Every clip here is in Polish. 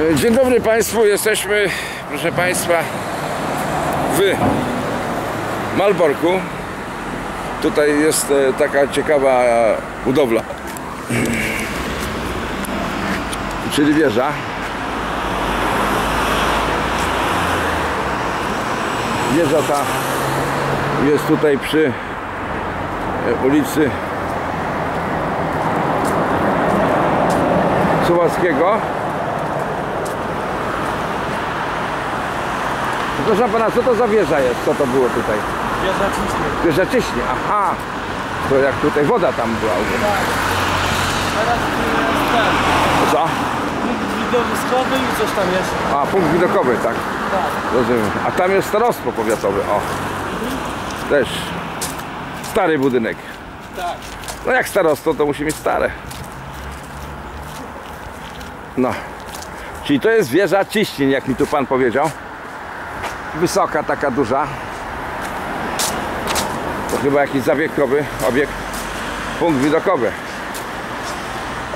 E, Dzień dobry Państwu, jesteśmy, proszę Państwa, w Malborku. Tutaj jest e, taka ciekawa budowla, czyli wieża. Wieża ta jest tutaj przy e, ulicy Suwalskiego. Proszę pana, co to za wieża jest? Co to było tutaj? Wieża ciśnie. Wieża ciśnie, aha. To jak tutaj woda tam była. Tak. Teraz jest ten. Co? Punkt widowiskowy i coś tam jest. A, punkt widokowy, tak. Tak. Rozumiem. A tam jest starostwo powiatowe, o. Też. Stary budynek. Tak. No jak starostwo, to musi mieć stare. No. Czyli to jest wieża ciśnień, jak mi tu pan powiedział. Wysoka, taka duża. To chyba jakiś zawiekowy obiekt. Punkt widokowy.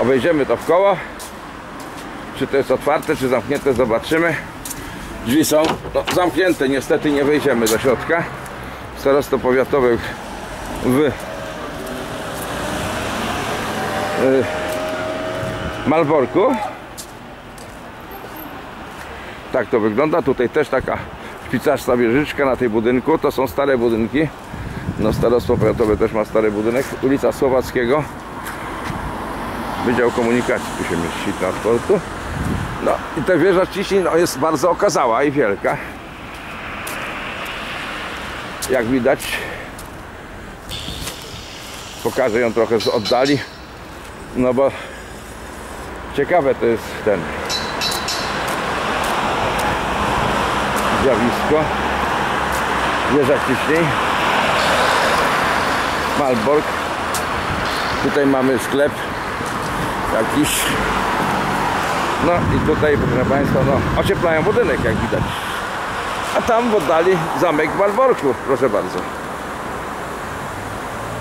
Obejdziemy to w koło. Czy to jest otwarte, czy zamknięte, zobaczymy. Drzwi są no, zamknięte, niestety nie wejdziemy do środka. Starostwo powiatowe w y, Malborku. Tak to wygląda. Tutaj też taka szpicarska wieżyczka na tej budynku. To są stare budynki. No starostwo powiatowe też ma stary budynek. Ulica Słowackiego. Wydział Komunikacji tu się mieści transportu. No i ta wieża ciśnień no, jest bardzo okazała i wielka. Jak widać pokażę ją trochę z oddali no bo ciekawe to jest ten zjawisko. Wieża ciśnień Malbork. Tutaj mamy sklep jakiś. No i tutaj proszę Państwa no ocieplają budynek jak widać. A tam w oddali zamek Malborku proszę bardzo.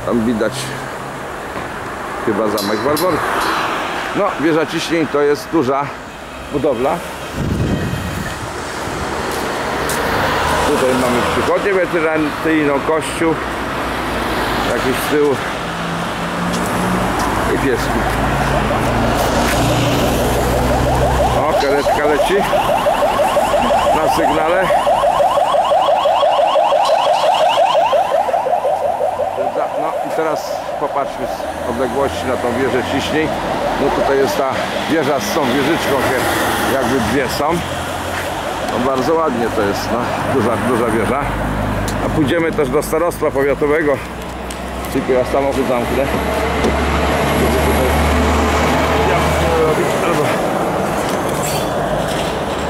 Tam widać chyba zamek Walborg. No, wieża ciśnień to jest duża budowla. Tutaj mamy przychodnię weterantyjną, kościół, jakiś z tyłu i pieski. O, karetka leci na sygnale. No i teraz popatrzmy z odległości na tą wieżę ciśnień. No tutaj jest ta wieża z tą wieżyczką, jak- jakby dwie są. No bardzo ładnie to jest, no. Duża, duża wieża. A pójdziemy też do starostwa powiatowego. Tylko ja samochód zamknę.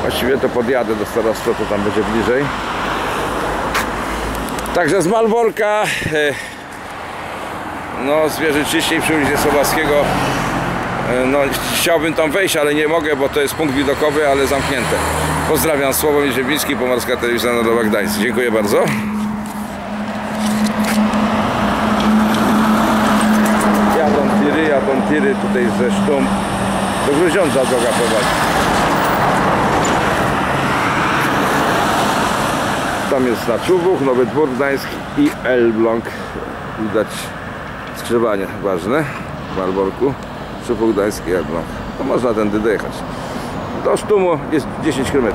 Właściwie to podjadę do starostwa, to tam będzie bliżej. Także z Malborka e, no zwierzę ciśnień przy ulicy Słowackiego E, no chciałbym tam wejść, ale nie mogę, bo to jest punkt widokowy, ale zamknięte. Pozdrawiam, Sławomir Ziemiński Pomorska Telewizja Narodowa Gdańsk. Dziękuję bardzo. Jadą tiry, jadą tiry tutaj ze Sztum do Gruziądza droga prowadzi. Tam jest na Nowy Dwór Gdańsk i Elbląg. Widać skrzyżowanie ważne w Malborku Czubuk Gdański Elbląg to można tędy dojechać do Sztumu jest 10 km